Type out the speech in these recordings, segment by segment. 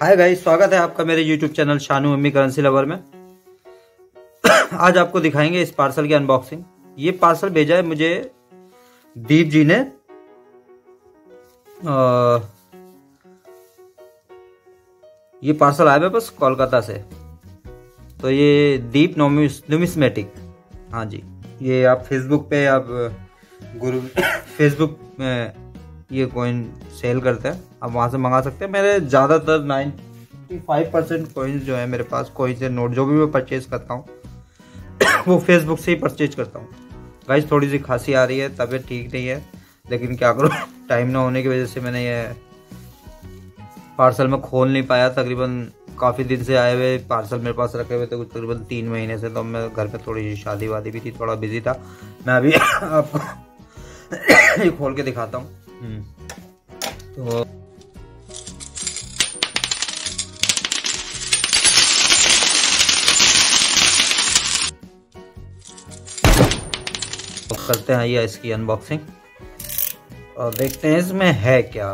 Hi guys स्वागत है आपका मेरे YouTube channel Shanu mummy currency lover में। आज आपको दिखाएँगे इस पार्सल की अनबॉक्सिंग ये पार्सल भेजा है मुझे दीप जी ने। आ, ये पार्सल आया है बस कोलकाता से। तो ये दीप नोमिस्मेटिक। हाँ जी ये आप फेसबुक पे आप गुरु फेसबुक ये कॉइन सेल करते हैं। आप वहाँ से मंगा सकते हैं। मेरे ज़्यादातर नाइन्टी फाइव परसेंट कोइंस जो है मेरे पास कोइन से नोट जो भी मैं परचेज करता हूँ, वो फेसबुक से ही परचेज करता हूँ। गाइस थोड़ी सी खांसी आ रही है, तबीयत ठीक नहीं है, लेकिन क्या करो? टाइम ना होने की वजह से मैंने ये पार्सल में खोल नहीं पाया। तकरीबन काफ़ी दिन से आए हुए पार्सल मेरे पास रखे हुए थे, कुछ तकरीबन तीन महीने से। तो मैं घर पे थोड़ी सी शादी वादी भी थी, थोड़ा बिज़ी था। मैं अभी आपको ये खोल के दिखाता हूँ। तो करते हैं ये इसकी अनबॉक्सिंग और देखते हैं इसमें है क्या।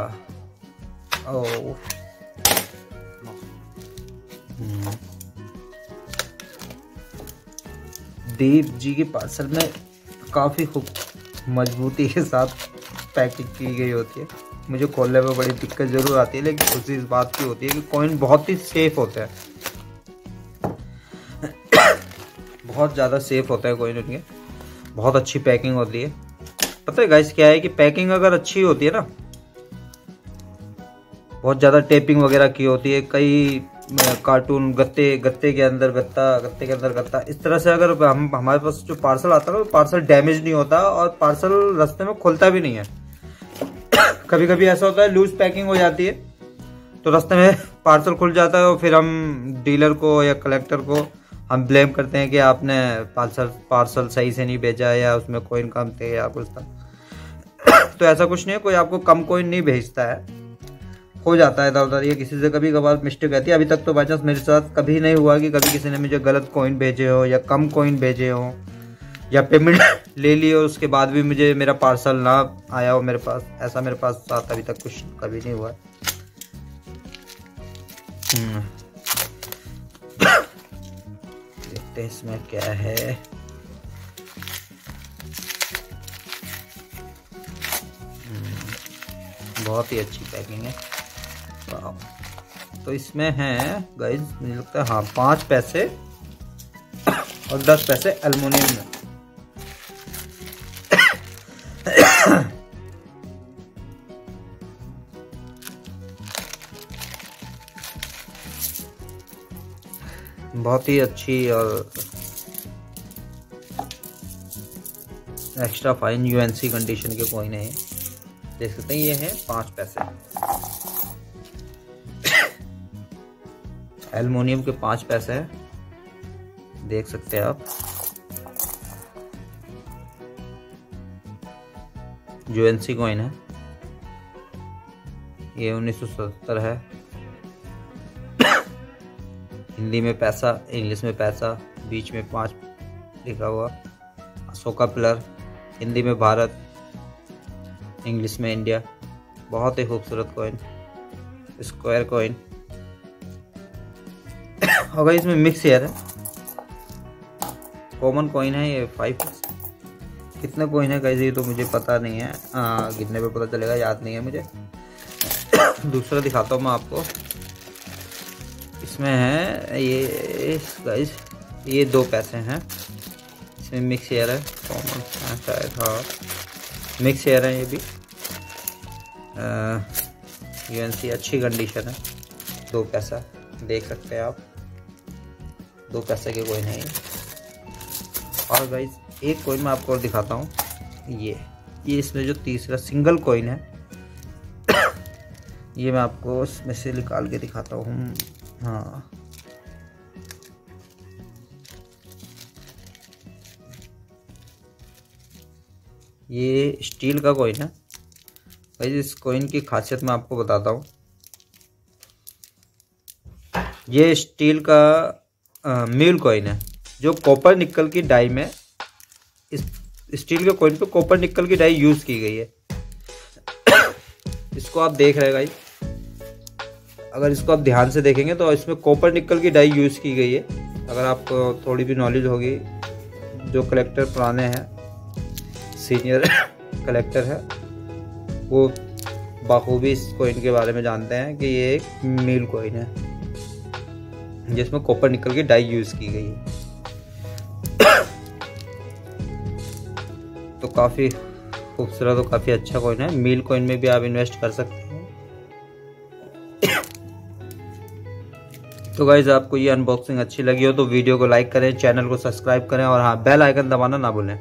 ओ हम्म। दीप जी के पार्सल में काफ़ी खूब मजबूती के साथ पैकिंग की गई होती है। मुझे खोलने में बड़ी दिक्कत ज़रूर आती है, लेकिन उसी इस बात की होती है कि कॉइन बहुत ही सेफ़ होता है। बहुत ज़्यादा सेफ़ होता है कॉइन उनके। बहुत अच्छी पैकिंग होती है। पता है गाइस क्या है कि पैकिंग अगर अच्छी होती है ना, बहुत ज़्यादा टेपिंग वगैरह की होती है, कई कार्टून गत्ते गत्ते के अंदर गत्ता, गत्ते के अंदर गत्ता, इस तरह से अगर हम, हमारे पास जो पार्सल आता है ना पार्सल डैमेज नहीं होता और पार्सल रास्ते में खुलता भी नहीं है। कभी कभी ऐसा होता है लूज पैकिंग हो जाती है तो रास्ते में पार्सल खुल जाता है और फिर हम डीलर को या कलेक्टर को हम ब्लेम करते हैं कि आपने पार्सल पार्सल सही से नहीं भेजा या उसमें कोइन कम थे या कुछ था। तो ऐसा कुछ नहीं है, कोई आपको कम कोइन नहीं भेजता है। हो जाता है इधर उधर ये किसी से कभी कभार मिस्टेक रहती है। अभी तक तो बाई चांस मेरे साथ कभी नहीं हुआ कि कभी किसी ने मुझे गलत कोइन भेजे हो या कम कोइन भेजे हो। या पेमेंट ले लिए हो उसके बाद भी मुझे मेरा पार्सल ना आया हो मेरे पास, ऐसा मेरे पास साथ अभी तक कुछ कभी नहीं हुआ हम्म। देखते हैं इसमें क्या है हम्म। बहुत ही अच्छी पैकिंग है तो इसमें है गाइज़ मुझे लगता है हाँ पाँच पैसे और दस पैसे एल्युमिनियम में बहुत ही अच्छी और एक्स्ट्रा फाइन यूएनसी कंडीशन के कॉइन है। देख सकते हैं, ये है पाँच पैसे। एलमोनियम के पाँच पैसे है। देख सकते हैं आप। जो एनसी कॉइन है। ये 1977 है। हिंदी में पैसा, इंग्लिश में पैसा, बीच में पाँच लिखा हुआ, अशोका पिलर, हिंदी में भारत, इंग्लिश में इंडिया, बहुत ही खूबसूरत कॉइन स्क्वायर कॉइन होगा इसमें मिक्स एयर है कॉमन कॉइन है ये फाइव कितने कॉइन है कैसे ये तो मुझे पता नहीं है। हाँ गिनने पे पता चलेगा, याद नहीं है मुझे। दूसरा दिखाता हूँ मैं आपको। इसमें है, ये गाइस ये दो पैसे हैं। इसमें मिक्स एयर है कॉमन हाँ मिक्स एयर है ये भी। यूएनसी अच्छी कंडीशन है। दो पैसा देख सकते हैं आप। दो पैसे के कोइन है ये और भाई एक कोइन मैं आपको और दिखाता हूँ। ये ये इसमें जो तीसरा सिंगल कोइन है, ये मैं आपको इसमें से निकाल के दिखाता हूँ। हाँ। ये स्टील का कोइन है। भाई इस कोइन की खासियत मैं आपको बताता हूँ। ये स्टील का म्यूल कॉइन है, जो कॉपर निकल की डाई में, इस, स्टील के कॉइन पे कॉपर निकल की डाई यूज़ की गई है। इसको आप देख रहे हैं भाई अगर इसको आप ध्यान से देखेंगे तो इसमें कॉपर निकल की डाई यूज़ की गई है। अगर आपको थोड़ी भी नॉलेज होगी, जो कलेक्टर पुराने हैं सीनियर कलेक्टर है, वो बाखूबी इस कोइन के बारे में जानते हैं कि ये एक मील कोइन है, जिसमें कॉपर निकल की डाई यूज़ की गई है। तो काफ़ी खूबसूरत और काफ़ी अच्छा कोइन है। मील कोइन में भी आप इन्वेस्ट कर सकते हैं तो गाइज़ आपको ये अनबॉक्सिंग अच्छी लगी हो तो वीडियो को लाइक करें चैनल को सब्सक्राइब करें और हाँ बेल आइकन दबाना ना भूलें।